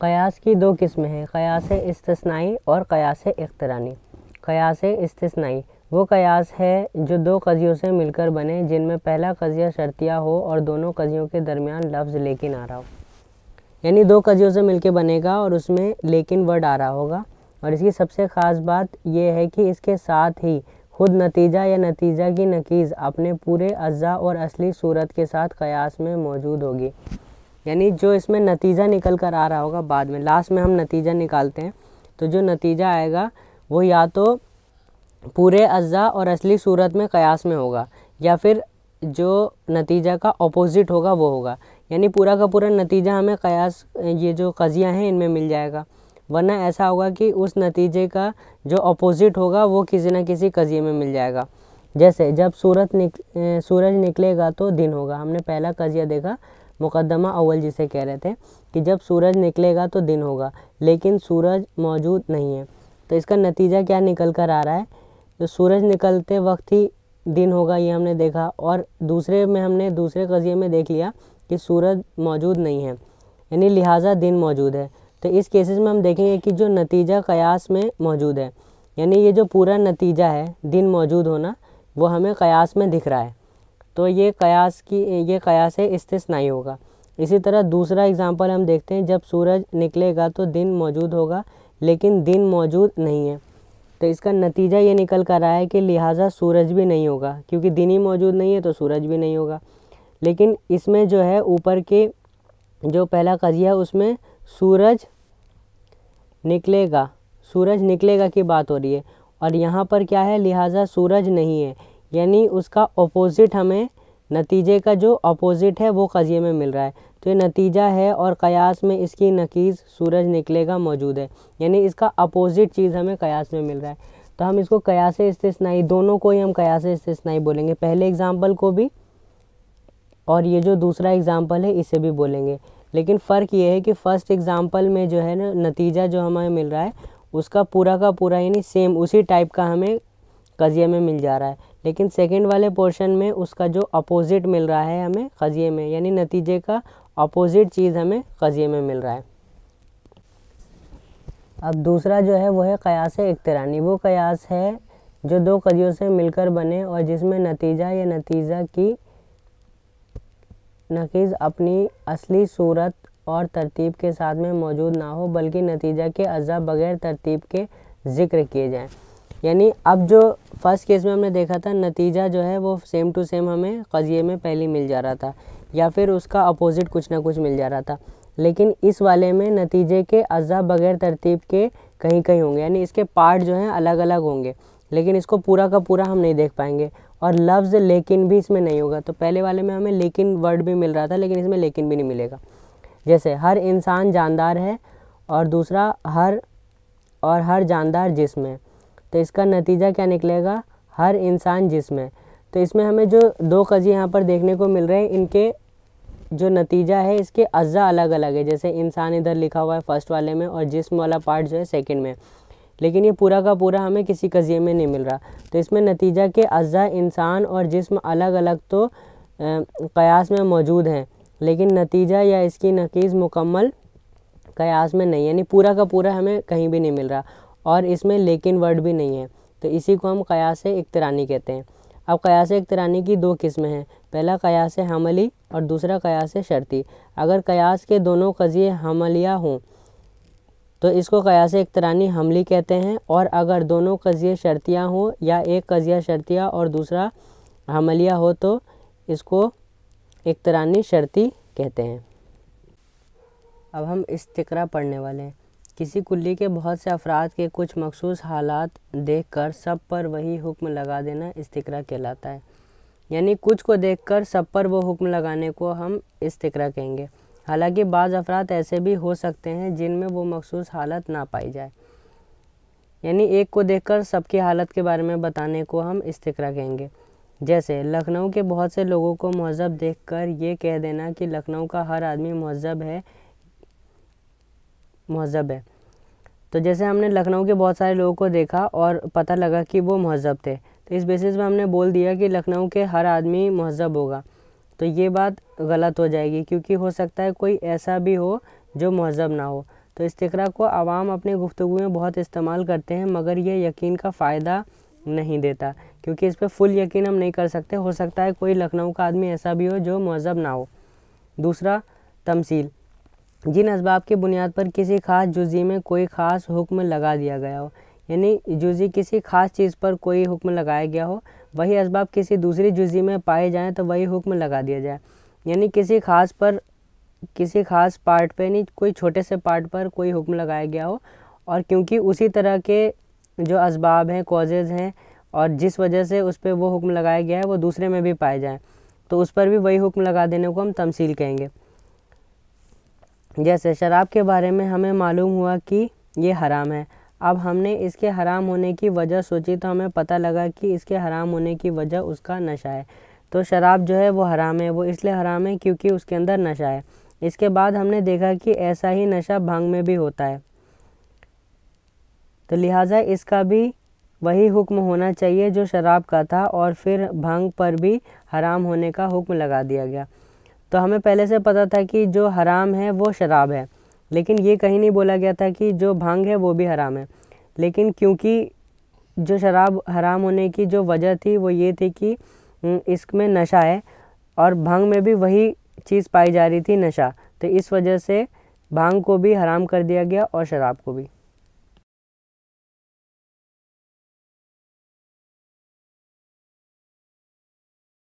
कयास की दो किस्में हैं कयास इस्तेसनाई और कयास इख्तरानी। कयास इस्तेसनाई, वो कयास है जो दो कजियों से मिलकर बने, जिनमें पहला कजिया शर्तिया हो और दोनों कजियों के दरमियान लफ्ज़ लेकिन आ रहा हो। यानी दो कजियों से मिलकर बनेगा और उसमें लेकिन वर्ड आ रहा होगा। और इसकी सबसे ख़ास बात यह है कि इसके साथ ही खुद नतीजा या नतीजा की नकीज़ अपने पूरे अज्जा और असली सूरत के साथ कयास में मौजूद होगी। यानी जो इसमें नतीजा निकल कर आ रहा होगा बाद में लास्ट में हम नतीजा निकालते हैं तो जो नतीजा आएगा वो या तो पूरे अज्जा और असली सूरत में कयास में होगा, या फिर जो नतीजा का अपोज़िट होगा वो होगा। यानी पूरा का पूरा नतीजा हमें कयास, ये जो कज़ियाँ हैं इनमें मिल जाएगा। वरना ऐसा होगा कि उस नतीजे का जो अपोज़िट होगा वो किसी न किसी कज़िए में मिल जाएगा। जैसे जब सूरत निक सूरज निकलेगा तो दिन होगा। हमने पहला कज़िया देखा मुकदमा अव्वल जिसे कह रहे थे, कि जब सूरज निकलेगा तो दिन होगा, लेकिन सूरज मौजूद नहीं है। तो इसका नतीजा क्या निकल कर आ रहा है? तो सूरज निकलते वक्त ही दिन होगा, ये हमने देखा, और दूसरे में हमने, दूसरे कज़िए में देख लिया कि सूरज मौजूद नहीं है, यानी लिहाजा दिन मौजूद है। तो इस केसेस में हम देखेंगे कि जो नतीजा कयास में मौजूद है, यानी ये जो पूरा नतीजा है, दिन मौजूद होना, वो हमें कयास में दिख रहा है। तो ये कयास की, ये कयास है, इस्तेसनाई होगा। इसी तरह दूसरा एग्जांपल हम देखते हैं, जब सूरज निकलेगा तो दिन मौजूद होगा, लेकिन दिन मौजूद नहीं है। तो इसका नतीजा ये निकल कर रहा है कि लिहाजा सूरज भी नहीं होगा, क्योंकि दिन ही मौजूद नहीं है तो सूरज भी नहीं होगा। लेकिन इसमें जो है, ऊपर के जो पहला कजिया उसमें सूरज निकलेगा। सूरज निकलेगा की बात हो रही है। और यहाँ पर क्या है, लिहाजा सूरज नहीं है। यानी उसका अपोज़िट हमें नतीजे का जो अपोज़िट है वो कजिए में मिल रहा है। तो ये नतीजा है और कयास में इसकी नकीज़ सूरज निकलेगा मौजूद है। यानी इसका अपोज़िट चीज़ हमें कयास में मिल रहा है। तो हम इसको कयास इस्तेसनाई, दोनों को ही हम कयास इस्तेसनाई बोलेंगे। पहले एग्ज़ाम्पल को भी और ये जो दूसरा एग्ज़ाम्पल है, इसे भी बोलेंगे। लेकिन फ़र्क ये है कि फ़र्स्ट एग्ज़ाम्पल में जो है ना, नतीजा जो हमें मिल रहा है, उसका पूरा का पूरा यानी सेम उसी टाइप का हमें कज़िए में मिल जा रहा है। लेकिन सेकंड वाले पोर्शन में उसका जो अपोज़िट मिल रहा है हमें कज़िए में, यानी नतीजे का अपोज़िट चीज़ हमें कज़िए में मिल रहा है। अब दूसरा जो है, वो है कयास इकतरानी। वो कयास है जो दो कजियों से मिलकर बने और जिसमें नतीजा या नतीजा की नकीज़ अपनी असली सूरत और तरतीब के साथ में मौजूद ना हो, बल्कि नतीजा के अज़ा बगैर तरतीब के ज़िक्र किए जाएँ। यानी अब जो फ़र्स्ट केस में हमने देखा था, नतीजा जो है वो सेम टू सेम हमें कज़िए में पहले मिल जा रहा था, या फिर उसका अपोज़िट कुछ ना कुछ मिल जा रहा था। लेकिन इस वाले में नतीजे के अज़ा बगैर तरतीब के कहीं कहीं होंगे, यानी इसके पार्ट जो हैं अलग अलग होंगे, लेकिन इसको पूरा का पूरा हम नहीं देख पाएँगे। और लफ्ज़ लेकिन भी इसमें नहीं होगा तो पहले वाले में हमें लेकिन वर्ड भी मिल रहा था, लेकिन इसमें लेकिन भी नहीं मिलेगा। जैसे हर इंसान जानदार है, और दूसरा हर, और हर जानदार जिसम है। तो इसका नतीजा क्या निकलेगा? हर इंसान जिसम तो इसमें हमें जो दो कज़ी यहाँ पर देखने को मिल रहे हैं, इनके जो नतीजा है, इसके अज्जा अलग अलग है। जैसे इंसान इधर लिखा हुआ है फ़र्स्ट वाले में और जिसम वाला पार्ट जो है सेकंड में। लेकिन ये पूरा का पूरा हमें किसी कज़िए में नहीं मिल रहा। तो इसमें नतीजा के अज्जा, इंसान और जिस्म अलग अलग तो क़यास में मौजूद हैं। लेकिन नतीजा या इसकी नकीज़ मुकम्मल कयास में नहीं यानी पूरा का पूरा हमें कहीं भी नहीं मिल रहा। और इसमें लेकिन वर्ड भी नहीं है। तो इसी को हम कयास इकतरानी कहते हैं। अब कयास इकतरानी की दो किस्में हैं। पहला कयास हमली और दूसरा कयास शर्ती। अगर कयास के दोनों कज़िए हमलिया हों तो इसको कयास इकतरानी हमली कहते हैं। और अगर दोनों कज़िए शर्तियाँ हों या एक कज़िया शर्तिया और दूसरा हमलिया हो तो इसको इकतरानी शर्ती कहते हैं। अब हम इस्तिक्रा पढ़ने वाले हैं। किसी कुल्ली के बहुत से अफराद के कुछ मखसूस हालात देखकर सब पर वही हुक्म लगा देना इस्तिक्रा कहलाता है। यानी कुछ को देखकर सब पर वो हुक्म लगाने को हम इस्तिक्रा कहेंगे। हालाँकि बाज़ अफराद ऐसे भी हो सकते हैं जिनमें वो मखसूस हालत ना पाई जाए। यानी एक को देखकर सबकी हालत के बारे में बताने को हम इस्तिक्रा कहेंगे। जैसे लखनऊ के बहुत से लोगों को महजब देखकर ये कह देना कि लखनऊ का हर आदमी महजब है महजब है। तो जैसे हमने लखनऊ के बहुत सारे लोगों को देखा और पता लगा कि वो महजब थे तो इस बेसिस में हमने बोल दिया कि लखनऊ के हर आदमी महजब होगा। तो ये बात गलत हो जाएगी, क्योंकि हो सकता है कोई ऐसा भी हो जो महजब ना हो। तो इस्तिकरा को आवाम अपने गुफ्तु में बहुत इस्तेमाल करते हैं, मगर ये यकीन का फ़ायदा नहीं देता, क्योंकि इस पर फुल यकीन हम नहीं कर सकते। हो सकता है कोई लखनऊ का आदमी ऐसा भी हो जो महजब ना हो। दूसरा, तमसील। जिन इसबाब की बुनियाद पर किसी ख़ास जुज़ी में कोई ख़ास हुक्म लगा दिया गया हो, यानी जुज़ी किसी ख़ास चीज़ पर कोई हुक्म लगाया गया हो, वही इसबाब किसी दूसरी जुज़ी में पाए जाएँ तो वही हुक्म लगा दिया जाए। यानी किसी ख़ास पर, किसी ख़ास पार्ट पे नहीं कोई छोटे से पार्ट पर कोई हुक्म लगाया गया हो, और क्योंकि उसी तरह के जो इसबाब हैं, कॉजेज़ हैं, और जिस वजह से उस पर वो हुक्म लगाया गया है, वो दूसरे में भी पाए जाएँ तो उस पर भी वही हुक्म लगा देने को हम तमसील कहेंगे। जैसे शराब के बारे में हमें मालूम हुआ कि ये हराम है। अब हमने इसके हराम होने की वजह सोची तो हमें पता लगा कि इसके हराम होने की वजह उसका नशा है। तो शराब जो है वो हराम है, वो इसलिए हराम है क्योंकि उसके अंदर नशा है। इसके बाद हमने देखा कि ऐसा ही नशा भाँग में भी होता है। तो लिहाजा इसका भी वही हुक्म होना चाहिए जो शराब का था और फिर भाँग पर भी हराम होने का हुक्म लगा दिया गया। तो हमें पहले से पता था कि जो हराम है, वो शराब है। लेकिन ये कहीं नहीं बोला गया था कि जो भाँग है, वो भी हराम है। लेकिन क्योंकि जो शराब हराम होने की जो वजह थी, वो ये थी कि इसमें नशा है और भाँग में भी वही चीज़ पाई जा रही थी, नशा। तो इस वजह से भाँग को भी हराम कर दिया गया और शराब को भी।